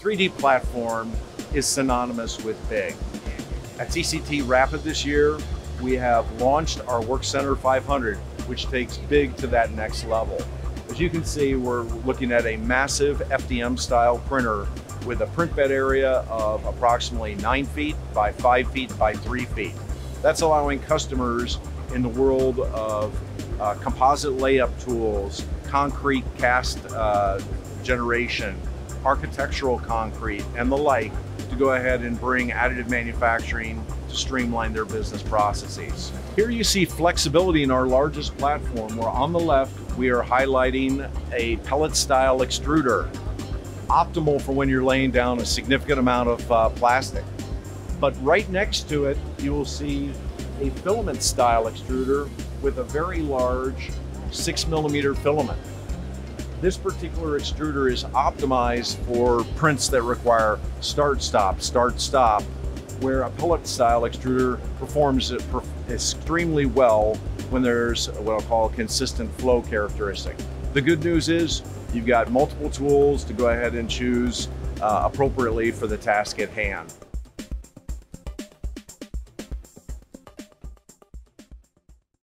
3D platform is synonymous with big. At TCT Rapid this year, we have launched our Work Center 500, which takes big to that next level. As you can see, we're looking at a massive FDM style printer with a print bed area of approximately nine feet by five feet by three feet. That's allowing customers in the world of uh, composite layup tools, concrete cast uh, generation, architectural concrete, and the like to go ahead and bring additive manufacturing to streamline their business processes. Here you see flexibility in our largest platform where on the left we are highlighting a pellet style extruder, optimal for when you're laying down a significant amount of uh, plastic. But right next to it you will see a filament style extruder with a very large six millimeter filament. This particular extruder is optimized for prints that require start stop, start stop, where a pellet style extruder performs extremely well when there's what I'll call a consistent flow characteristic. The good news is you've got multiple tools to go ahead and choose uh, appropriately for the task at hand.